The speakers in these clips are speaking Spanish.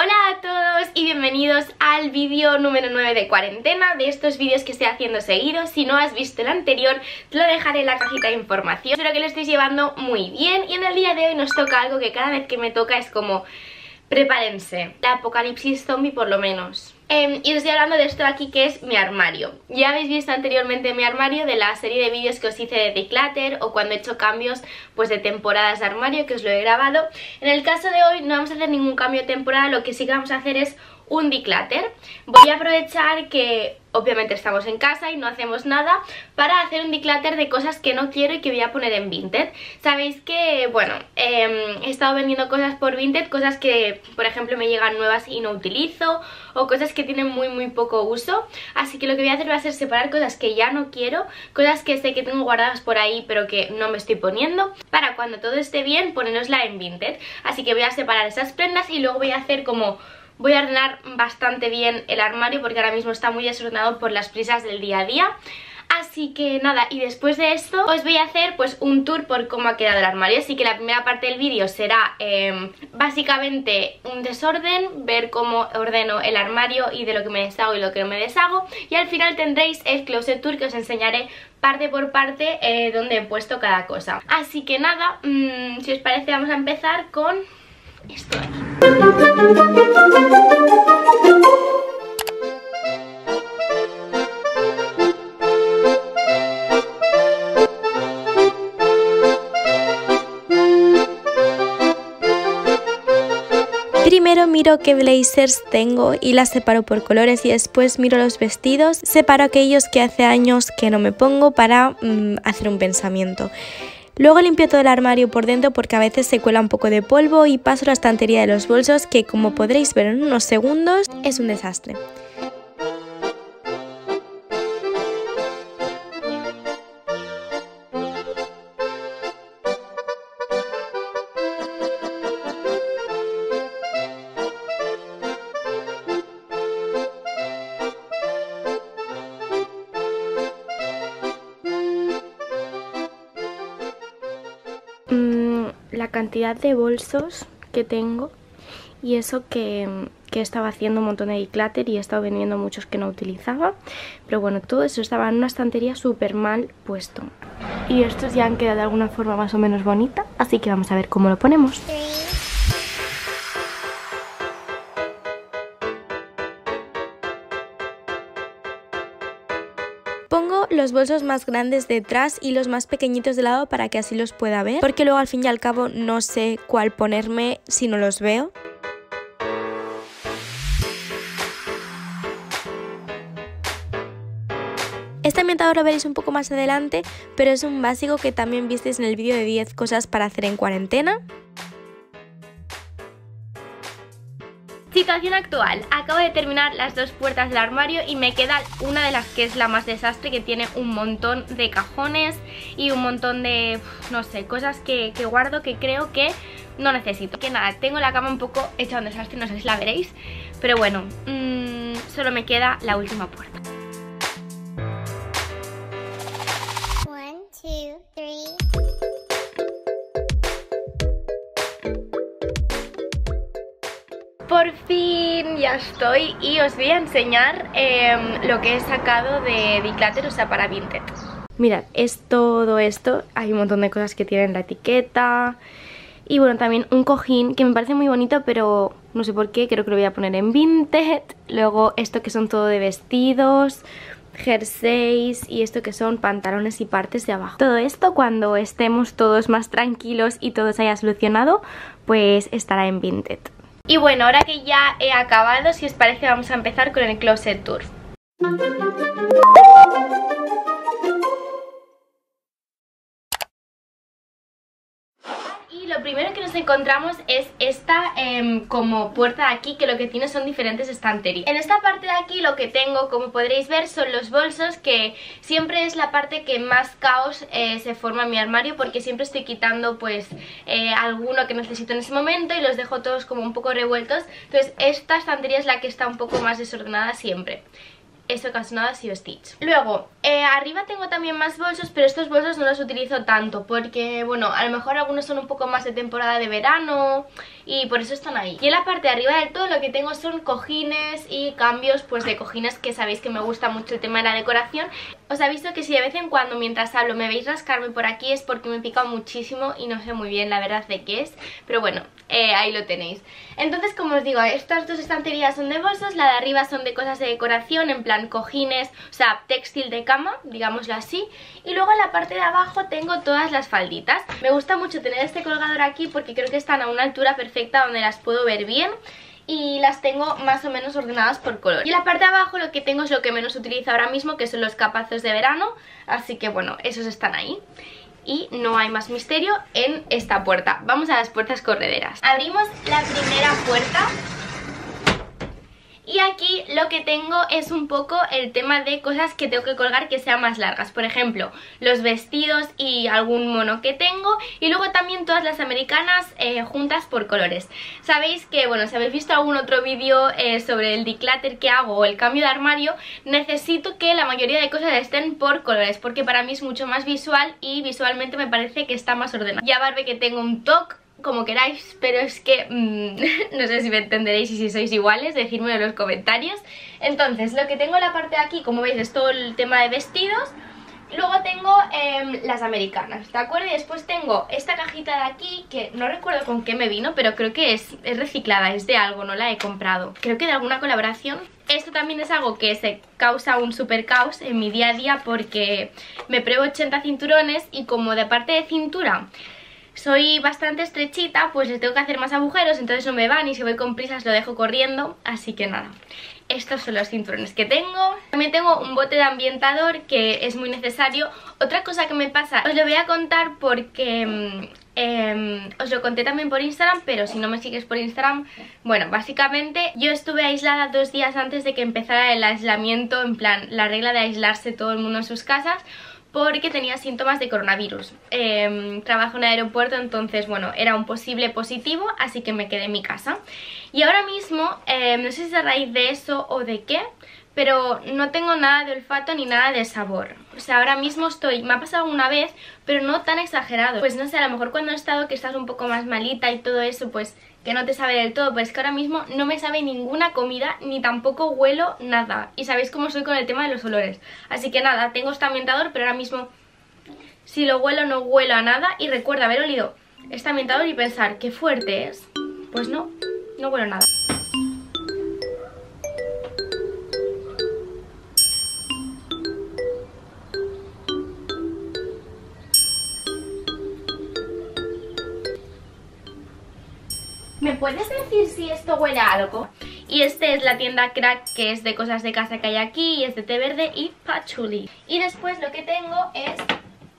Hola a todos y bienvenidos al vídeo número 9 de cuarentena de estos vídeos que estoy haciendo seguidos. Si no has visto el anterior te lo dejaré en la cajita de información. Espero que lo estéis llevando muy bien y en el día de hoy nos toca algo que cada vez que me toca es como prepárense, la apocalipsis zombie por lo menos. Eh, y os estoy hablando de esto aquí que es mi armario. Ya habéis visto anteriormente mi armario de la serie de vídeos que os hice de Declutter o cuando he hecho cambios pues de temporadas de armario que os lo he grabado. En el caso de hoy no vamos a hacer ningún cambio de temporada, lo que sí que vamos a hacer es un declutter. Voy a aprovechar que obviamente estamos en casa y no hacemos nada para hacer un declutter de cosas que no quiero y que voy a poner en Vinted. Sabéis que, bueno, em, he estado vendiendo cosas por Vinted, cosas que, por ejemplo, me llegan nuevas y no utilizo o cosas que tienen muy muy poco uso. Así que lo que voy a hacer va a ser separar cosas que ya no quiero, cosas que sé que tengo guardadas por ahí pero que no me estoy poniendo, para cuando todo esté bien ponerosla en Vinted. Así que voy a separar esas prendas y luego voy a hacer como Voy a ordenar bastante bien el armario porque ahora mismo está muy desordenado por las prisas del día a día. Así que nada, y después de esto os voy a hacer pues un tour por cómo ha quedado el armario. Así que la primera parte del vídeo será em, básicamente un desorden Ver cómo ordeno el armario y de lo que me deshago y lo que no me deshago. Y al final tendréis el closet tour que os enseñaré parte por parte eh, donde he puesto cada cosa. Así que nada, mm, si os parece vamos a empezar con Primero miro qué blazers tengo y las separo por colores y después miro los vestidos, separo aquellos que hace años que no me pongo para mm, hacer un pensamiento. Luego limpio todo el armario por dentro porque a veces se cuela un poco de polvo y paso la estantería de los bolsos que como podréis ver en unos segundos es un desastre. La cantidad de bolsos que tengo y eso que, que estaba haciendo un montón de declutter y he estado vendiendo muchos que no utilizaba. Pero bueno, todo eso estaba en una estantería súper mal puesto. Y estos ya han quedado de alguna forma más o menos bonita así que vamos a ver cómo lo ponemos los bolsos más grandes detrás y los más pequeñitos de lado para que así los pueda ver, porque luego al fin y al cabo no sé cuál ponerme si no los veo. Este ambientador lo veréis un poco más adelante, pero es un básico que también visteis en el vídeo de 10 cosas para hacer en cuarentena. Situación actual, acabo de terminar las dos puertas del armario y me queda una de las que es la más desastre que tiene un montón de cajones y un montón de, no sé, cosas que, guardo que creo que no necesito. Que nada, tengo la cama un poco hecha un desastre, no sé si la veréis, pero bueno, mmm, solo me queda la última puerta. Estoy y os voy a enseñar em, lo que he sacado de Declutter, o sea, para Vinted. Mirad, es todo esto, hay un montón de cosas que tienen la etiqueta y bueno, también un cojín que me parece muy bonito, pero no sé por qué, creo que lo voy a poner en Vinted. Luego esto que son todo de vestidos, jerseys y esto que son pantalones y partes de abajo. Todo esto cuando estemos todos más tranquilos y todo se haya solucionado, pues estará en Vinted. Y bueno, ahora que ya he acabado, si os parece vamos a empezar con el Closet Tour. Primero que nos encontramos es esta em, como puerta aquí que lo que tiene son diferentes estanterías. En esta parte de aquí lo que tengo, como podréis ver, son los bolsos que siempre es la parte que más caos eh, se forma en mi armario porque siempre estoy quitando pues eh, alguno que necesito en ese momento y los dejo todos como un poco revueltos. Entonces esta estantería es la que está un poco más desordenada siempre. Eso ocasionado ha sido Stitch. Luego, eh, arriba tengo también más bolsos, pero estos bolsos no los utilizo tanto porque, bueno, a lo mejor algunos son un poco más de temporada de verano y por eso están ahí. Y en la parte de arriba del todo lo que tengo son cojines y cambios pues de cojines que sabéis que me gusta mucho el tema de la decoración. Os aviso que si de vez en cuando mientras hablo me veis rascarme por aquí es porque me pica muchísimo y no sé muy bien la verdad de qué es, pero bueno, eh, ahí lo tenéis. Entonces, como os digo, estas dos estanterías son de bolsos, la de arriba son de cosas de decoración, en plan cojines, o sea, textil de cama, digámoslo así. Y luego en la parte de abajo tengo todas las falditas. Me gusta mucho tener este colgador aquí porque creo que están a una altura perfecta donde las puedo ver bien y las tengo más o menos ordenadas por color. Y la parte de abajo lo que tengo es lo que menos utilizo ahora mismo, que son los capazos de verano, así que bueno, esos están ahí y no hay más misterio en esta puerta. Vamos a las puertas correderas. Abrimos la primera puerta y aquí lo que tengo es un poco el tema de cosas que tengo que colgar que sean más largas. Por ejemplo, los vestidos y algún mono que tengo. Y luego también todas las americanas eh, juntas por colores. Sabéis que, bueno, si habéis visto algún otro vídeo eh, sobre el declutter que hago o el cambio de armario, necesito que la mayoría de cosas estén por colores. Porque para mí es mucho más visual y visualmente me parece que está más ordenado. Ya Barbie que tengo un toque como queráis, pero es que mm, no sé si me entenderéis y si sois iguales, decírmelo en los comentarios. Entonces, lo que tengo en la parte de aquí, como veis, es todo el tema de vestidos. Luego tengo em, las americanas, ¿de acuerdo? Y después tengo esta cajita de aquí, que no recuerdo con qué me vino, pero creo que es, es reciclada, es de algo, no la he comprado. Creo que de alguna colaboración. Esto también es algo que se causa un super caos en mi día a día porque me pruebo 80 cinturones y como de parte de cintura soy bastante estrechita, pues les tengo que hacer más agujeros, entonces no me van y si voy con prisas lo dejo corriendo, así que nada. Estos son los cinturones que tengo. También tengo un bote de ambientador que es muy necesario. Otra cosa que me pasa, os lo voy a contar porque mm, em, os lo conté también por Instagram, pero si no me sigues por Instagram, bueno, básicamente yo estuve aislada dos días antes de que empezara el aislamiento, en plan, la regla de aislarse todo el mundo en sus casas porque tenía síntomas de coronavirus. Em, trabajo en el aeropuerto, entonces, bueno, era un posible positivo, así que me quedé en mi casa. Y ahora mismo, em, no sé si es a raíz de eso o de qué, pero no tengo nada de olfato ni nada de sabor. O sea, ahora mismo estoy, me ha pasado una vez, pero no tan exagerado. Pues no sé, a lo mejor cuando he estado que estás un poco más malita y todo eso, pues que no te sabe del todo, pues es que ahora mismo no me sabe ninguna comida ni tampoco huelo nada. Y sabéis cómo soy con el tema de los olores. Así que nada, tengo este ambientador, pero ahora mismo si lo huelo no huelo a nada. Y recuerda haber olido este ambientador y pensar qué fuerte es. Pues no, no huelo nada. Puedes decir si esto huele a algo? Y este es la tienda Crack, que es de cosas de casa que hay aquí, es de té verde y patchouli. Y después lo que tengo es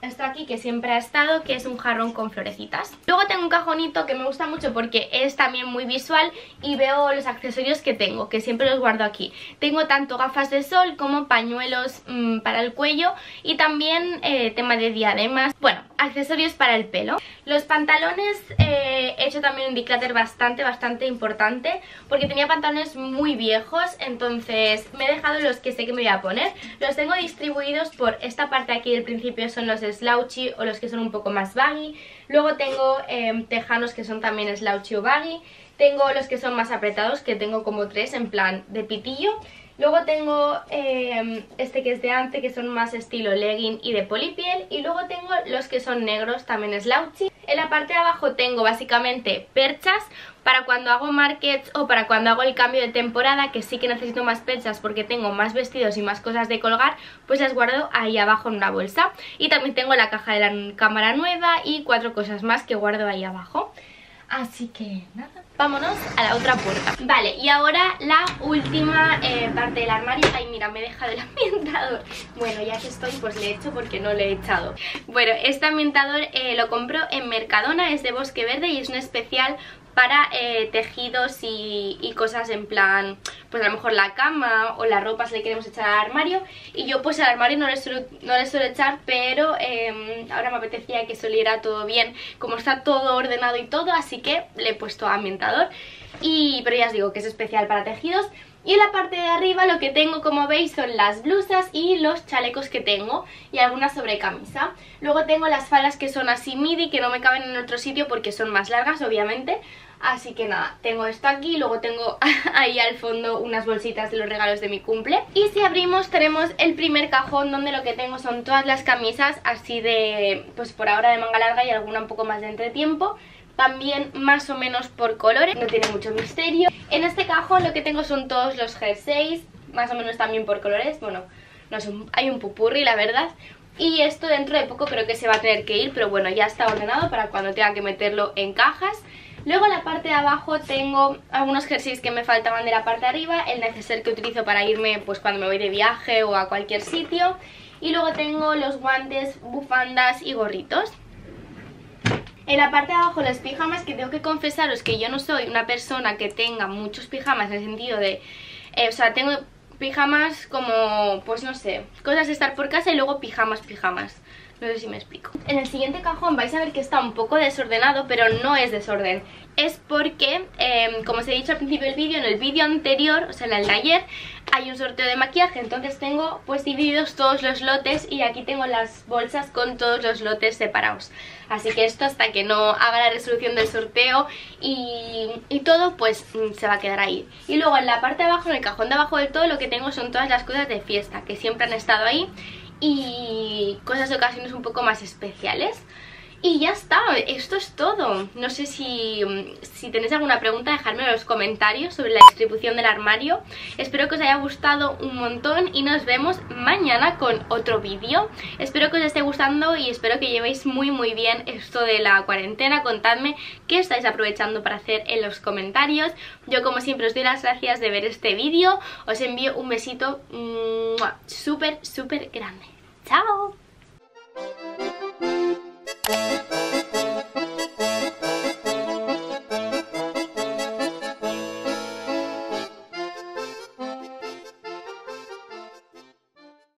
esto aquí que siempre ha estado, que es un jarrón con florecitas. Luego tengo un cajonito que me gusta mucho porque es también muy visual y veo los accesorios que tengo, que siempre los guardo aquí. Tengo tanto gafas de sol como pañuelos mmm, para el cuello y también eh, tema de diademas. Bueno, accesorios para el pelo. Los pantalones eh, he hecho también un declutter bastante, bastante importante porque tenía pantalones muy viejos, entonces me he dejado los que sé que me voy a poner. Los tengo distribuidos por esta parte aquí del principio son los slouchy o los que son un poco más baggy. Luego tengo em, tejanos que son también slouchy o baggy. Tengo los que son más apretados, que tengo como tres en plan de pitillo. Luego tengo em, este que es de ante, que son más estilo legging y de polipiel. Y luego tengo los que son negros, también slouchy. En la parte de abajo tengo básicamente perchas para cuando hago markets o para cuando hago el cambio de temporada, que sí que necesito más perchas porque tengo más vestidos y más cosas de colgar, pues las guardo ahí abajo en una bolsa. Y también tengo la caja de la cámara nueva y cuatro cosas más que guardo ahí abajo. Así que nada, vámonos a la otra puerta. Vale, y ahora la última eh, parte del armario. Ay, mira, me he dejado el ambientador. Bueno, ya que estoy, pues le he hecho porque no le he echado. Bueno, este ambientador eh, lo compro en Mercadona Es de Bosque Verde y es un especial para eh, tejidos y, cosas en plan, pues a lo mejor la cama o la ropa si le queremos echar al armario. Y yo pues al armario no le suelo, no le suelo echar pero em, ahora me apetecía que soliera todo bien como está todo ordenado y todo así que le he puesto ambientador y pero ya os digo que es especial para tejidos. Y en la parte de arriba lo que tengo, como veis, son las blusas y los chalecos que tengo y alguna sobrecamisa. Luego tengo las faldas que son así midi, que no me caben en otro sitio porque son más largas, obviamente. Así que nada, tengo esto aquí, luego tengo ahí al fondo unas bolsitas de los regalos de mi cumple. Y si abrimos tenemos el primer cajón donde lo que tengo son todas las camisas así de, pues por ahora de manga larga y alguna un poco más de entretiempo también más o menos por colores, no tiene mucho misterio. En este cajón lo que tengo son todos los jerseys, más o menos también por colores, bueno, no hay un pupurri la verdad. Y esto dentro de poco creo que se va a tener que ir, pero bueno, ya está ordenado para cuando tenga que meterlo en cajas. Luego en la parte de abajo tengo algunos jerseys que me faltaban de la parte de arriba, el neceser que utilizo para irme pues cuando me voy de viaje o a cualquier sitio. Y luego tengo los guantes, bufandas y gorritos. En la parte de abajo las pijamas, que tengo que confesaros que yo no soy una persona que tenga muchos pijamas en el sentido de... Eh, o sea, tengo pijamas como, pues no sé, cosas de estar por casa y luego pijamas, pijamas. No sé si me explico. En el siguiente cajón vais a ver que está un poco desordenado, pero no es desorden es porque, em, como os he dicho al principio del vídeo, en el vídeo anterior, o sea en el de ayer, hay un sorteo de maquillaje, entonces tengo pues divididos todos los lotes y aquí tengo las bolsas con todos los lotes separados. Así que esto hasta que no haga la resolución del sorteo y, y todo, pues mm, se va a quedar ahí. Y luego en la parte de abajo, en el cajón de abajo del todo, lo que tengo son todas las cosas de fiesta, que siempre han estado ahí y cosas de ocasiones un poco más especiales. Y ya está, esto es todo. No sé si, si tenéis alguna pregunta, dejadme en los comentarios sobre la distribución del armario. Espero que os haya gustado un montón y nos vemos mañana con otro vídeo. Espero que os esté gustando y espero que llevéis muy muy bien esto de la cuarentena. Contadme qué estáis aprovechando para hacer en los comentarios. Yo como siempre os doy las gracias de ver este vídeo. Os envío un besito súper súper grande. ¡Chao! Música